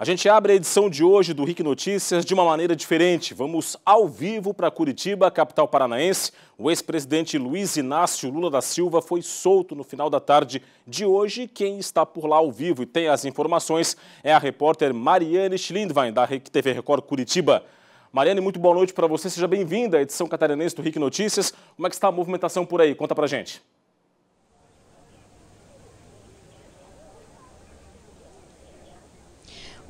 A gente abre a edição de hoje do RIC Notícias de uma maneira diferente. Vamos ao vivo para Curitiba, capital paranaense. O ex-presidente Luiz Inácio Lula da Silva foi solto no final da tarde de hoje. Quem está por lá ao vivo e tem as informações é a repórter Mariane Schlindwein, da TV Record Curitiba. Mariane, muito boa noite para você. Seja bem-vinda à edição catarinense do RIC Notícias. Como é que está a movimentação por aí? Conta para gente.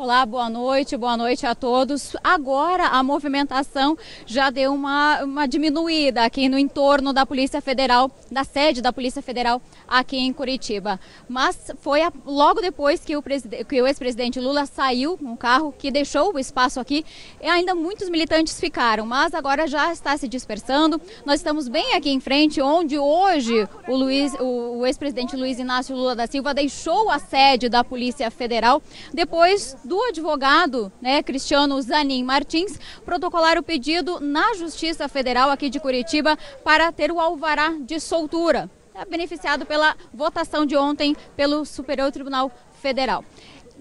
Olá, boa noite, boa noite a todos. Agora a movimentação já deu uma, uma diminuída aqui no entorno da Polícia Federal, da sede da Polícia Federal aqui em Curitiba. Mas foi a, logo depois que o, o ex-presidente Lula saiu no carro, que deixou o espaço aqui, e ainda muitos militantes ficaram, mas agora já está se dispersando. Nós estamos bem aqui em frente, onde hoje o, o, o ex-presidente Luiz Inácio Lula da Silva deixou a sede da Polícia Federal depois do advogado, né, Cristiano Zanin Martins, protocolar o pedido na Justiça Federal aqui de Curitiba para ter o alvará de soltura. É beneficiado pela votação de ontem pelo Superior Tribunal Federal.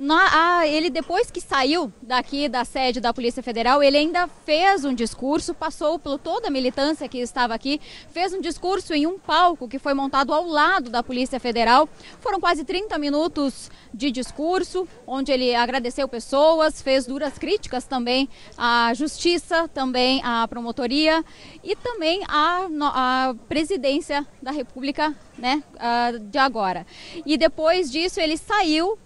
Na, ele depois que saiu daqui da sede da Polícia Federal, ele ainda fez um discurso, passou por toda a militância que estava aqui, fez um discurso em um palco que foi montado ao lado da Polícia Federal. Foram quase 30 minutos de discurso, onde ele agradeceu pessoas, fez duras críticas também à justiça, também à promotoria e também à, à presidência da República né, de agora. E depois disso ele saiu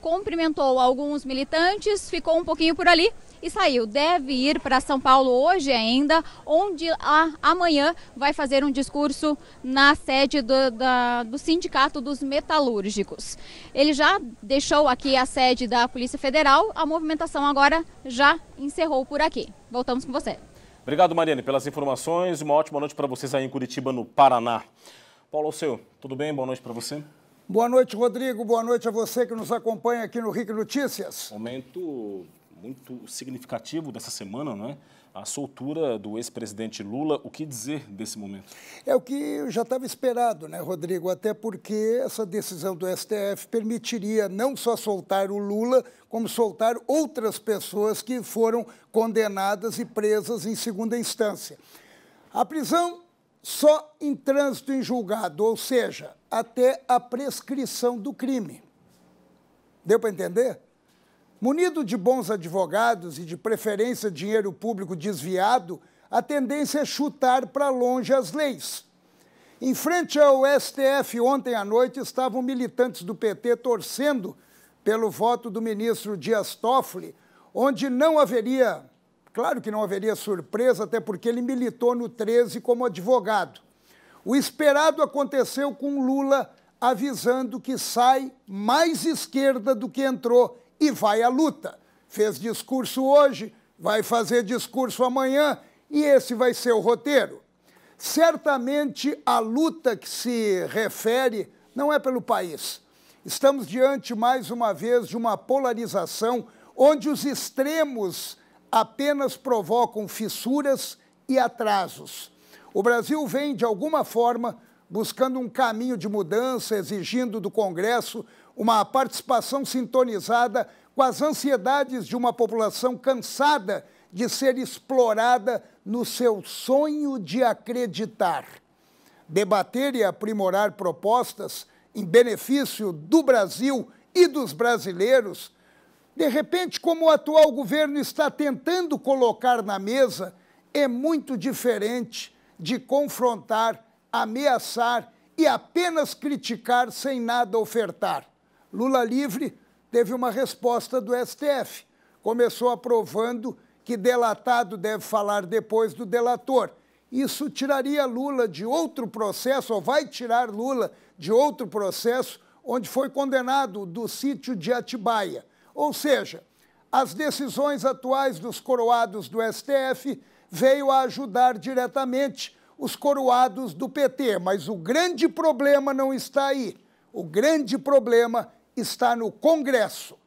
cumprimentou alguns militantes, ficou um pouquinho por ali e saiu. Deve ir para São Paulo hoje ainda, onde a, amanhã vai fazer um discurso na sede do, da, do Sindicato dos Metalúrgicos. Ele já deixou aqui a sede da Polícia Federal, a movimentação agora já encerrou por aqui. Voltamos com você. Obrigado, Mariane, pelas informações. Uma ótima noite para vocês aí em Curitiba, no Paraná. Paulo Seu, tudo bem? Boa noite para você. Boa noite, Rodrigo. Boa noite a você que nos acompanha aqui no RIC Notícias. Momento muito significativo dessa semana, não é? A soltura do ex-presidente Lula. O que dizer desse momento? É o que já estava esperado, né, Rodrigo? Até porque essa decisão do STF permitiria não só soltar o Lula, como soltar outras pessoas que foram condenadas e presas em segunda instância. A prisão só em trânsito em julgado, ou seja, até a prescrição do crime. Deu para entender? Munido de bons advogados e de preferência dinheiro público desviado, a tendência é chutar para longe as leis. Em frente ao STF ontem à noite estavam militantes do PT torcendo pelo voto do ministro Dias Toffoli, onde não haveria, claro que não haveria surpresa, até porque ele militou no 13 como advogado. O esperado aconteceu com Lula avisando que sai mais esquerda do que entrou e vai à luta. Fez discurso hoje, vai fazer discurso amanhã e esse vai ser o roteiro. Certamente a luta que se refere não é pelo país. Estamos diante, mais uma vez, de uma polarização onde os extremos apenas provocam fissuras e atrasos. O Brasil vem, de alguma forma, buscando um caminho de mudança, exigindo do Congresso uma participação sintonizada com as ansiedades de uma população cansada de ser explorada no seu sonho de acreditar. Debater e aprimorar propostas em benefício do Brasil e dos brasileiros, de repente, como o atual governo está tentando colocar na mesa, é muito diferente de confrontar, ameaçar e apenas criticar sem nada ofertar. Lula livre teve uma resposta do STF. Começou aprovando que delatado deve falar depois do delator. Isso tiraria Lula de outro processo, ou vai tirar Lula de outro processo, onde foi condenado do sítio de Atibaia. Ou seja, as decisões atuais dos coroados do STF veio a ajudar diretamente os coroados do PT. Mas o grande problema não está aí. O grande problema está no Congresso.